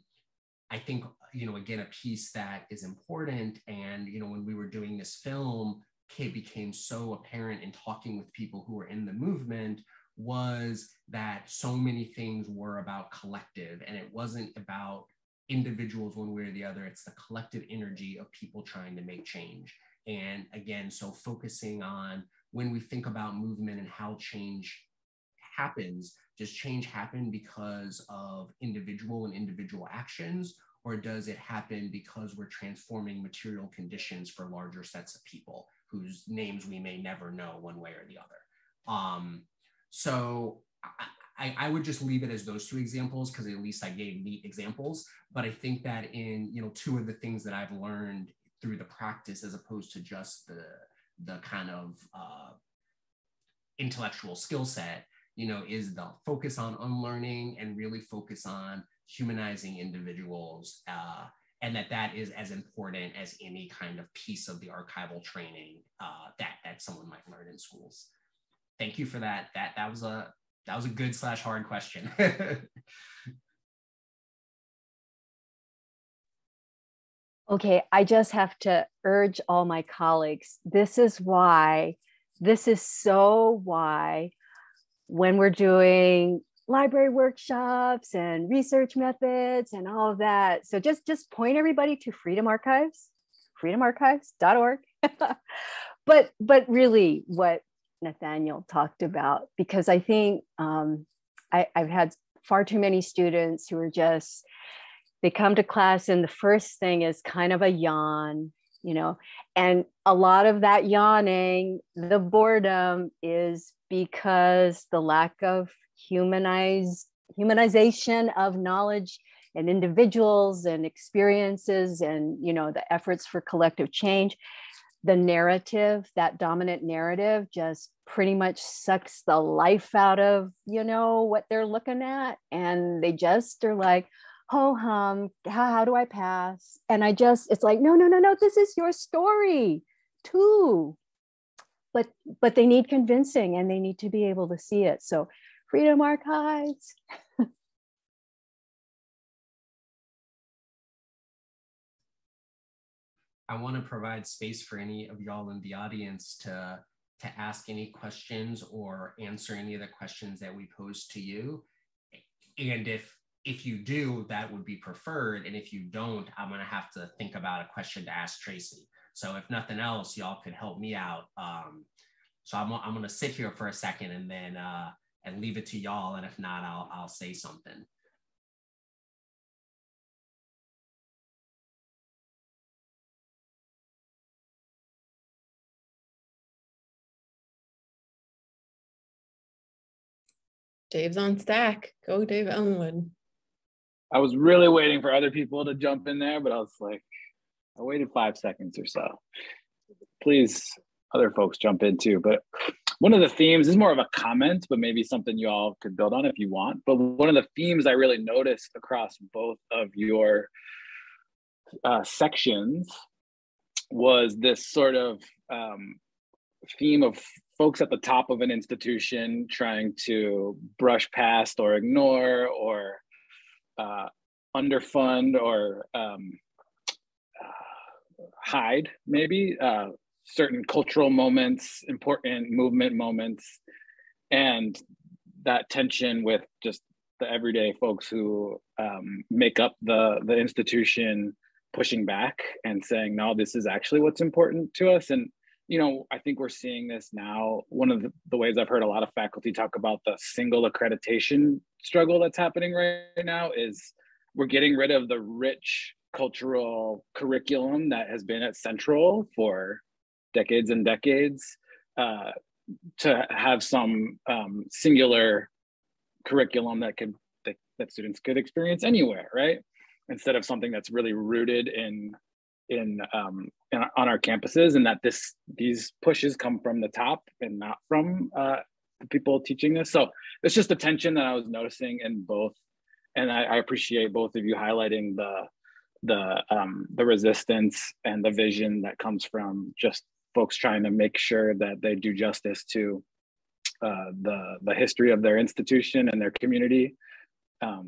B: I think, you know, again, a piece that is important. And, you know, when we were doing this film, it became so apparent in talking with people who were in the movement was that so many things were about collective and it wasn't about individuals one way or the other. It's the collective energy of people trying to make change. And again, so focusing on when we think about movement and how change happens, does change happen because of individual and individual actions? Or does it happen because we're transforming material conditions for larger sets of people whose names we may never know one way or the other? Um, so I, I would just leave it as those two examples because at least I gave neat examples. But I think that in you know two of the things that I've learned through the practice as opposed to just the the kind of uh, intellectual skill set, you know, is the focus on unlearning and really focus on humanizing individuals. Uh, and that that is as important as any kind of piece of the archival training uh, that that someone might learn in schools. Thank you for that. That that was a that was a good slash hard question.
C: okay, I just have to urge all my colleagues. This is why, this is so why when we're doing library workshops and research methods and all of that. So just just point everybody to Freedom Archives, freedomarchives.org. but but really what Nathaniel talked about because I think um, I, I've had far too many students who are just they come to class and the first thing is kind of a yawn you know and a lot of that yawning the boredom is because the lack of humanized humanization of knowledge and individuals and experiences and you know the efforts for collective change the narrative, that dominant narrative, just pretty much sucks the life out of, you know, what they're looking at. And they just are like, ho hum, how, how do I pass? And I just, it's like, no, no, no, no, this is your story too. But but they need convincing and they need to be able to see it. So Freedom Archives.
B: I want to provide space for any of y'all in the audience to to ask any questions or answer any of the questions that we pose to you. And if if you do, that would be preferred. And if you don't, I'm gonna have to think about a question to ask Tracy. So if nothing else, y'all could help me out. Um, so I'm, I'm gonna sit here for a second and then uh, and leave it to y'all. And if not, I'll I'll say something.
A: Dave's on stack. Go, Dave Elmwood.
E: I was really waiting for other people to jump in there, but I was like, I waited five seconds or so. Please, other folks jump in too. But one of the themes is more of a comment, but maybe something you all could build on if you want. But one of the themes I really noticed across both of your uh, sections was this sort of um, theme of folks at the top of an institution trying to brush past or ignore or uh, underfund or um, uh, hide maybe uh, certain cultural moments important movement moments and that tension with just the everyday folks who um, make up the the institution pushing back and saying no this is actually what's important to us and you know, I think we're seeing this now. One of the, the, ways I've heard a lot of faculty talk about the single accreditation struggle that's happening right now is we're getting rid of the rich cultural curriculum that has been at Central for decades and decades uh, to have some um, singular curriculum that could that, that students could experience anywhere, right? Instead of something that's really rooted in in, um, in, on our campuses and that this these pushes come from the top and not from uh, the people teaching this so it's just a tension that i was noticing in both and I, I, appreciate both of you highlighting the the um, the resistance and the vision that comes from just folks trying to make sure that they do justice to uh, the the history of their institution and their community um,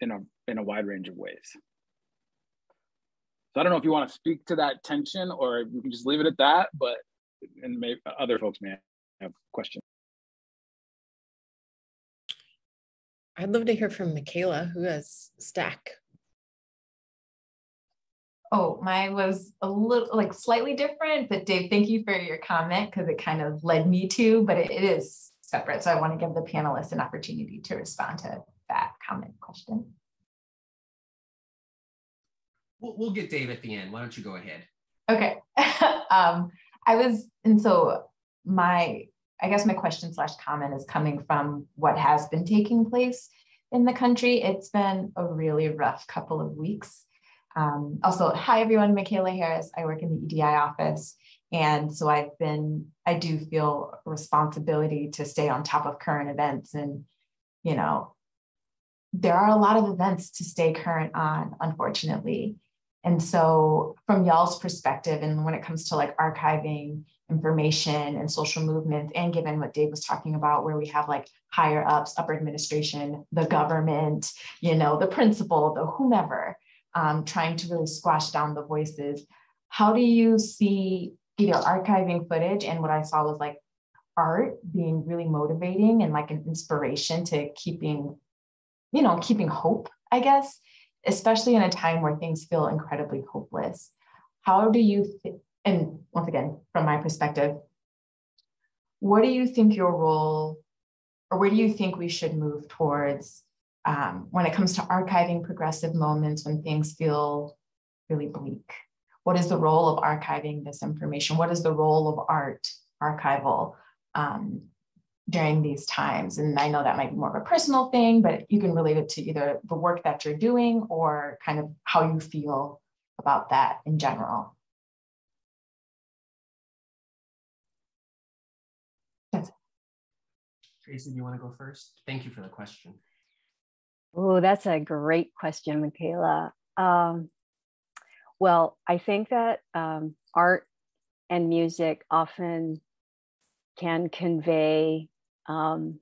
E: in a in a wide range of ways. So I don't know if you want to speak to that tension or we can just leave it at that, but and maybe other folks may have questions.
A: I'd love to hear from Michaela, who has stack.
F: Oh, mine was a little like slightly different, but Dave, thank you for your comment because it kind of led me to, but it, it is separate. So I want to give the panelists an opportunity to respond to that comment question.
B: We'll, we'll get Dave at the end. Why don't you go ahead?
F: Okay. um, I was, and so my, I guess my question slash comment is coming from what has been taking place in the country. It's been a really rough couple of weeks. Um, also, hi everyone, Michaela Harris. I work in the EDI office. And so I've been, I do feel responsibility to stay on top of current events. And, you know, there are a lot of events to stay current on, unfortunately. And so, from y'all's perspective, and when it comes to like archiving information and social movements, and given what Dave was talking about, where we have like higher ups, upper administration, the government, you know, the principal, the whomever, um, trying to really squash down the voices. How do you see either archiving footage and what I saw was like art being really motivating and like an inspiration to keeping, you know, keeping hope, I guess, especially in a time where things feel incredibly hopeless. How do you, th- and once again, from my perspective, what do you think your role, or where do you think we should move towards um, when it comes to archiving progressive moments when things feel really bleak? What is the role of archiving this information? What is the role of art archival um, during these times? And I know that might be more of a personal thing, but you can relate it to either the work that you're doing or kind of how you feel about that in general.
B: Tracy, do you want to go first? Thank you for the question.
C: Oh, that's a great question, Michaela. Um, well, I think that um, art and music often can convey um,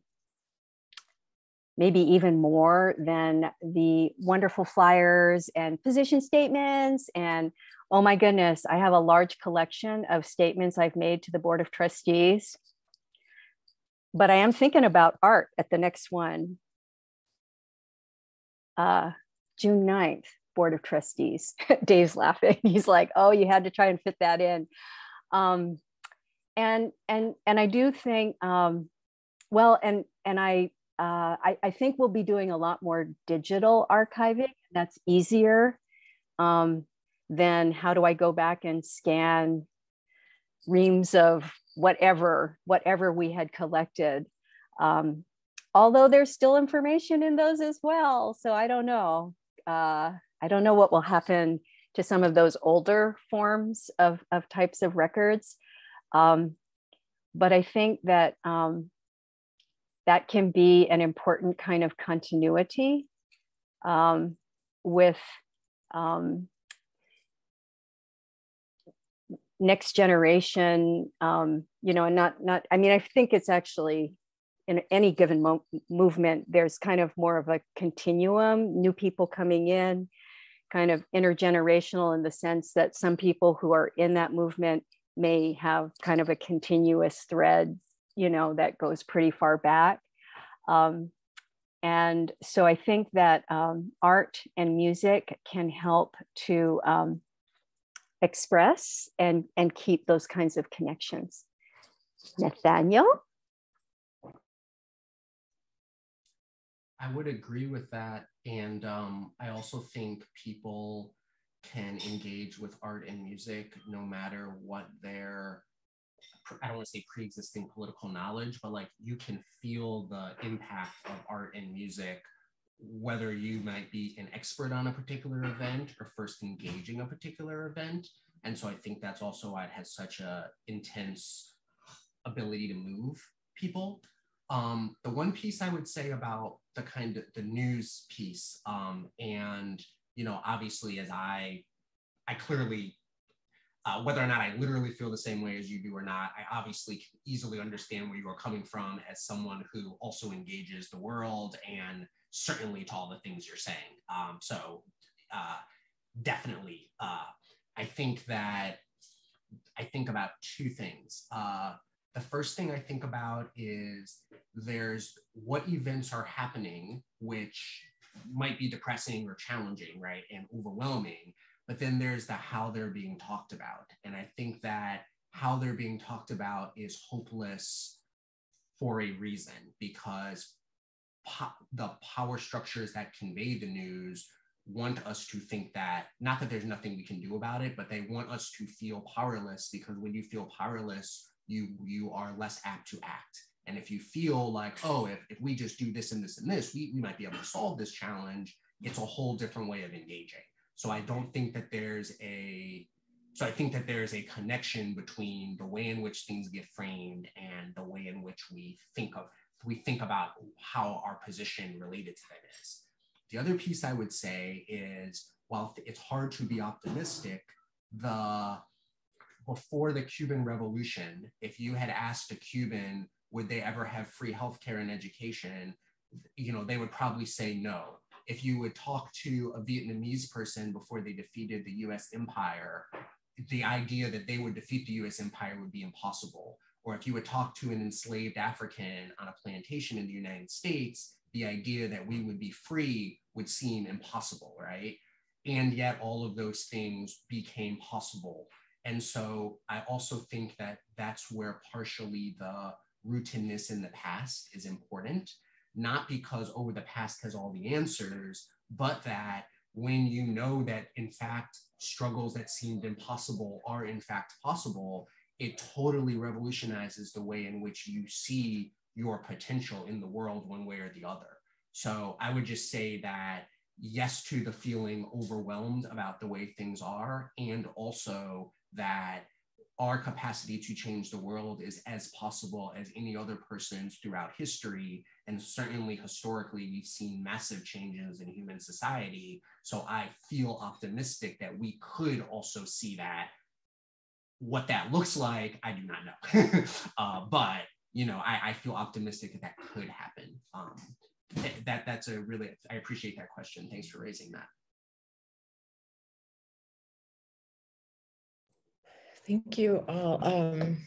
C: maybe even more than the wonderful flyers and position statements. And oh my goodness, I have a large collection of statements I've made to the Board of Trustees. But I am thinking about art at the next one uh, June 9th, Board of Trustees. Dave's laughing. He's like, oh, you had to try and fit that in. Um, and and and I do think, um, well, and and I, uh, I I think we'll be doing a lot more digital archiving. That's easier um, than how do I go back and scan reams of whatever whatever we had collected. Um, although there's still information in those as well. So I don't know. Uh, I don't know what will happen to some of those older forms of, of types of records. Um, but I think that um, that can be an important kind of continuity um, with um, next generation, um, you know, and not, not, I mean, I think it's actually in any given mo- movement, there's kind of more of a continuum, new people coming in, kind of intergenerational in the sense that some people who are in that movement may have kind of a continuous thread, you know, that goes pretty far back. Um, and so I think that um, art and music can help to um, express and, and keep those kinds of connections. Nathaniel?
B: I would agree with that. And um, I also think people can engage with art and music no matter what their, I don't want to say pre existing political knowledge, but like you can feel the impact of art and music, whether you might be an expert on a particular event or first engaging a particular event. And so I think that's also why it has such a intense ability to move people um, the one piece I would say about the kind of the news piece um, and you know, obviously, as I, I clearly, uh, whether or not I literally feel the same way as you do or not, I obviously can easily understand where you are coming from as someone who also engages the world and certainly to all the things you're saying. Um, so uh, definitely, uh, I think that I think about two things. Uh, the first thing I think about is there's what events are happening, which might be depressing or challenging, right, and overwhelming. But then there's the how they're being talked about. And I think that how they're being talked about is hopeless for a reason because po- the power structures that convey the news want us to think that not that there's nothing we can do about it but they want us to feel powerless because when you feel powerless you you are less apt to act. And if you feel like oh if, if we just do this and this and this we, we might be able to solve this challenge it's a whole different way of engaging. So i don't think that there's a so i think that there's a connection between the way in which things get framed and the way in which we think of we think about how our position related to that is. The other piece I would say is while it's hard to be optimistic, the before the Cuban Revolution, if you had asked a Cuban, would they ever have free healthcare and education, you know, they would probably say no. If you would talk to a Vietnamese person before they defeated the US empire, the idea that they would defeat the US empire would be impossible. Or if you would talk to an enslaved African on a plantation in the United States, the idea that we would be free would seem impossible, right? And yet all of those things became possible. And so I also think that that's where partially the rootedness in the past is important, not because, oh, the past has all the answers, but that when you know that in fact struggles that seemed impossible are in fact possible, it totally revolutionizes the way in which you see your potential in the world one way or the other. So I would just say that yes to the feeling overwhelmed about the way things are, and also that our capacity to change the world is as possible as any other person's throughout history. And certainly historically, we've seen massive changes in human society. So I feel optimistic that we could also see that. What that looks like, I do not know. uh, but you know, I, I, feel optimistic that that could happen. Um, that that's a really I appreciate that question. Thanks for raising that.
A: Thank you all. Um,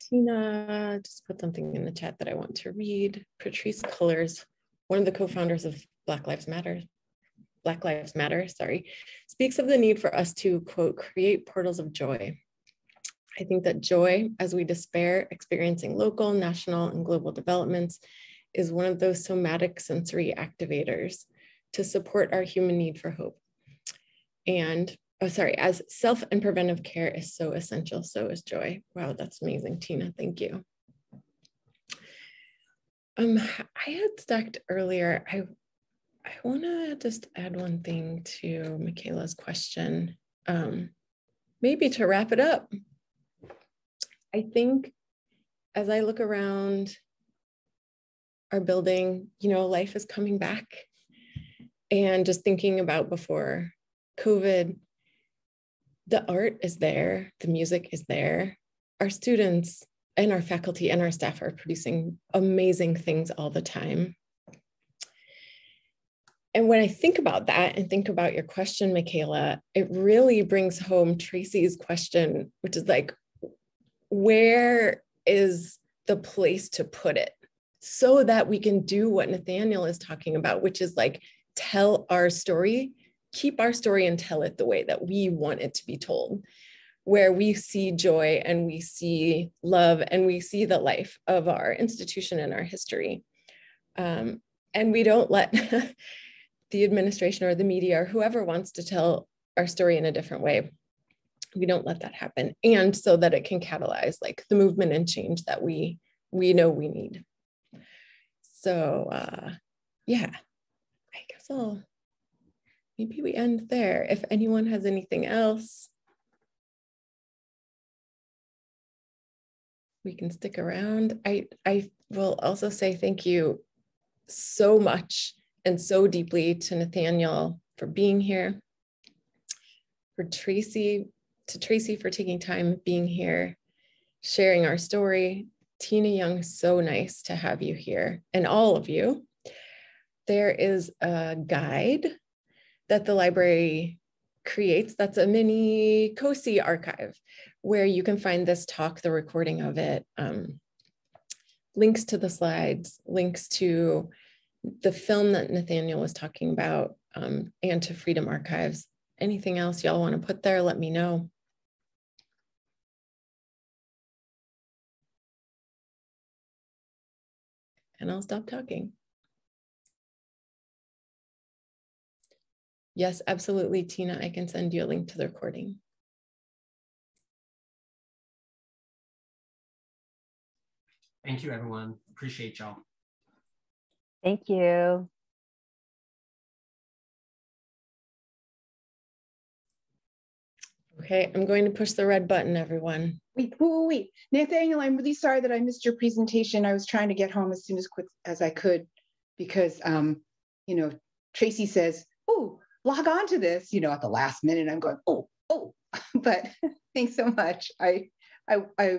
A: Tina just put something in the chat that I want to read. Patrisse Cullors, one of the co-founders of Black Lives Matter, Black Lives Matter, sorry, speaks of the need for us to, quote, create portals of joy I think that joy, as we despair, experiencing local, national, and global developments, is one of those somatic sensory activators to support our human need for hope. And, oh, sorry, as self and preventive care is so essential, so is joy. Wow, that's amazing, Tina. Thank you. Um, I had stacked earlier. I I want to just add one thing to Michaela's question, um, maybe to wrap it up. I think as I look around our building, you know, life is coming back. And just thinking about before COVID, the art is there, the music is there. Our students and our faculty and our staff are producing amazing things all the time. And when I think about that and think about your question, Michaela, it really brings home Tracy's question, which is like, where is the place to put it so that we can do what Nathaniel is talking about, which is like tell our story, keep our story and tell it the way that we want it to be told, where we see joy and we see love and we see the life of our institution and our history. Um, and we don't let the administration or the media or whoever wants to tell our story in a different way we don't let that happen and so that it can catalyze like the movement and change that we we know we need so uh yeah i guess i'll maybe we end there if anyone has anything else we can stick around i i will also say thank you so much and so deeply to nathaniel for being here. For Tracy, to Tracy for taking time being here, sharing our story. Tina Young, so nice to have you here and all of you. There is a guide that the library creates that's a mini COSI archive where you can find this talk, the recording of it, um, links to the slides, links to the film that Nathaniel was talking about, um, and to Freedom Archives. Anything else y'all want to put there, let me know. And I'll stop talking. Yes, absolutely, Tina. I can send you a link to the recording.
B: Thank you, everyone. Appreciate y'all.
C: Thank you.
A: Okay, I'm going to push the red button, everyone.
D: Wait, wait, wait, Nathaniel, I'm really sorry that I missed your presentation. I was trying to get home as soon as quick as I could because, um, you know, Tracy says, oh, log on to this, you know, at the last minute. I'm going, oh, oh, but thanks so much. I, I, I